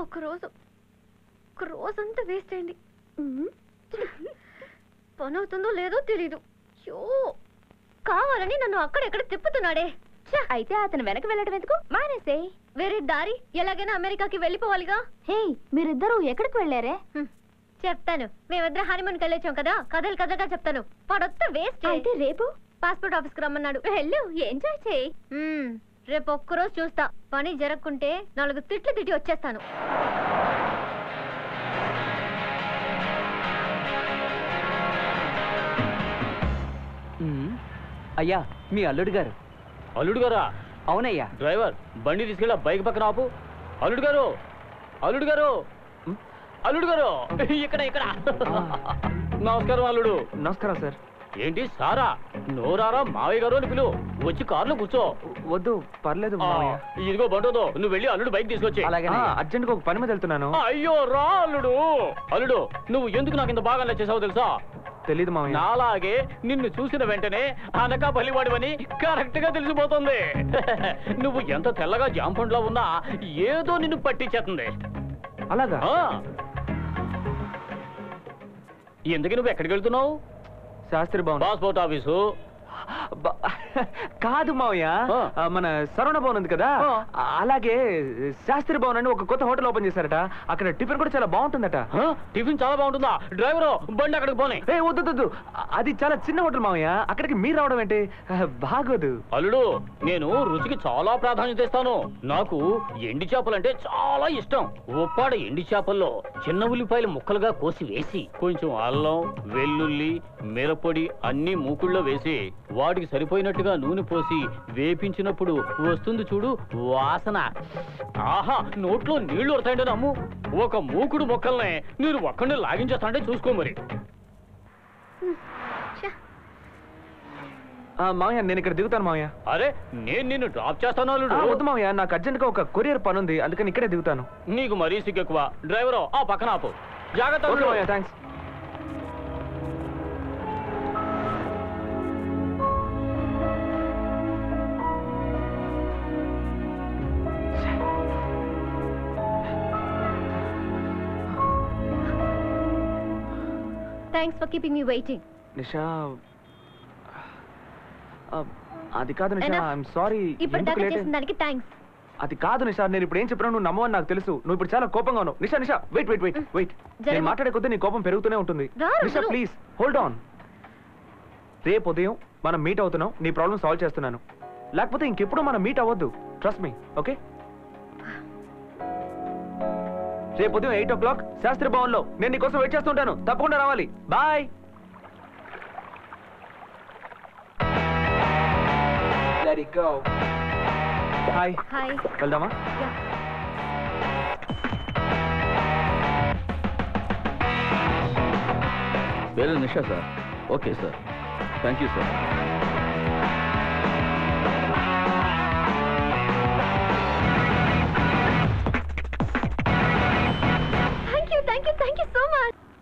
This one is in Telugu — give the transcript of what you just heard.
ఒక రోజు ఒక రోజంతా వేస్ట్ అయింది. పని అవుతుందో లేదో తెలీదు. యో కావాలని నన్ను అక్కడెక్కడ తిప్పుతున్నాడే? ఛ! అయితే అతను వెనక వెళ్ళడం ఎందుకు? మానేసే. వేరే దారి ఎలాగైనా అమెరికాకి వెళ్ళిపోవాలిగా? హే మీరిద్దరూ ఎక్కడికి వెళ్ళారే. చెప్తాను. మేమిద్దరం హనీమూన్కి వెళ్ళొచ్చాం కదా కథలు కథగా చెప్తాను. పడొత్త వేస్ట్ అయితే రేపు? పాస్పోర్ట్ ఆఫీస్కి రమ్మన్నాడు. వెళ్ళు ఎంజాయ్ చేయి. రేపు ఒక్కరోజు చూస్తా. పని జరగకుంటే నాలుగు తిట్లు తిట్టి వచ్చేస్తాను. అయ్యా మీ అల్లుడు గారు. అల్లుడు గారా? అవునయ్యా. డ్రైవర్ బండి తీసుకెళ్ళి బైక్ పక్కన ఆపు. అల్లుడు గారు అల్లుడు గారు అల్లుడు గారు ఇక్కడ ఇక్కడ. నమస్కారం అల్లుడు. నమస్కారం సార్. ఏంటి సారా? నోరారా మావయ్య గారు అని పిలు. వచ్చి కారులో కూర్చో. వద్దు పర్లేదు ఆ, ఇదిగో బండోదో నువ్వు వెళ్ళి అల్లుడు బైక్ తీసుకొచ్చి అలాగే అర్జెంట్గా ఒక పని మీద వెళ్తున్నాను. అయ్యో రా అల్లుడు. అల్లుడు నువ్వు ఎందుకు నాకు ఇంత బాగా నచ్చేసావు తెలుసా? తెలీదు మావయ్య. నాలాగే నిన్ను చూసిన వెంటనే అనక బలివాడివని కరెక్ట్గా తెలిసిపోతుంది. నువ్వు ఎంత తెల్లగా జాంపండ్లో ఉన్నా ఏదో నిన్ను పట్టించేస్తుంది. అలాగా? ఆ. ఎందుకు నువ్వు ఎక్కడికి వెళ్తున్నావు? శాస్త్రి భవన్. పాస్పోర్ట్ ఆఫీసు కాదు మావయ్య. మన సరవణ భవన్ ఉంది కదా? అలాగే శాస్త్రి భవన్ అని ఒక కొత్త హోటల్ ఓపెన్ చేశారట. అక్కడ టిఫిన్ కూడా చాలా బాగుంటుందట? టిఫిన్ చాలా బాగుంటుందా? డ్రైవరు బండి అక్కడికి పోనీ. ఏ వద్దు అది చాలా చిన్న హోటల్ మావయ్య. అక్కడికి మీరు రావడం ఏంటి? బాగోదు. అల్లుడు నేను రుచికి చాలా ప్రాధాన్యత ఇస్తాను నాకు ఎండి చేపలంటే చాలా ఇష్టం. ఉప్పాడ ఎండి చేపల్లో చిన్న ఉల్లిపాయలు ముక్కలుగా కోసి వేసి కొంచెం అల్లం వెల్లుల్లి మిరపొడి అన్ని మూకుళ్ళో వేసి వాటికి సరిపోయినట్టుగా నూనె పోసి వేపించినప్పుడు వస్తుంది చూడు వాసన. ఆహా నోట్లో నీళ్ళు వస్తాయంటే నమ్ము. ఒక మూకుడు మొక్కల్ని మీరు ఒక్కడిని లాగించేస్తాంటే చూసుకో మరి. మావయ్య నేను ఇక్కడ దిగుతాను మావయ్య. అరే నేను నిన్ను డ్రాప్ చేస్తాను వద్దు మావయ్య. నాకు అర్జెంట్గా ఒక కొరియర్ పని ఉంది అందుకని ఇక్కడే దిగుతాను. నీకు మరీ సిగ్గెక్కువ. డ్రైవరు ఆ పక్కన ఆపు. జాగ్రత్త thanks thanks for keeping me waiting Nisha అది కాదు నిషా. ఐఎమ్ సారీ ఇప్పటిదాకా చేసిన దానికి థ్యాంక్స్ అది కాదు నిషా నేను ఇప్పుడు ఏం చెప్పినా నువ్వు నమ్మవని నాకు తెలుసు. నువ్వు ఇప్పుడు చాలా కోపంగా ఉన్నావు. Nisha Nisha wait wait wait wait నేను మాట్లాడే కొద్దీ నీ కోపం పెరుగుతూనే ఉంటుంది. నిషా ప్లీజ్ హోల్డ్ ఆన్ రేపు ఉదయం మనం మీట్ అవుతున్నాం. నీ ప్రాబ్లం సాల్వ్ చేస్తున్నాను. లేకపోతే ఇంకెప్పుడు మనం మీట్ అవ్వద్దు. ట్రస్ట్ మీ ఓకే రేపు ఉదయం ఎయిట్ ఓ క్లాక్ శాస్త్రి భవన్లో నేను నీకోసం వెయిట్ చేస్తుంటాను. తప్పకుండా రావాలి. బాయ్. హాయ్ హాయ్ వెళ్దామా? పేరు Nisha sir. Okay sir. Thank you sir.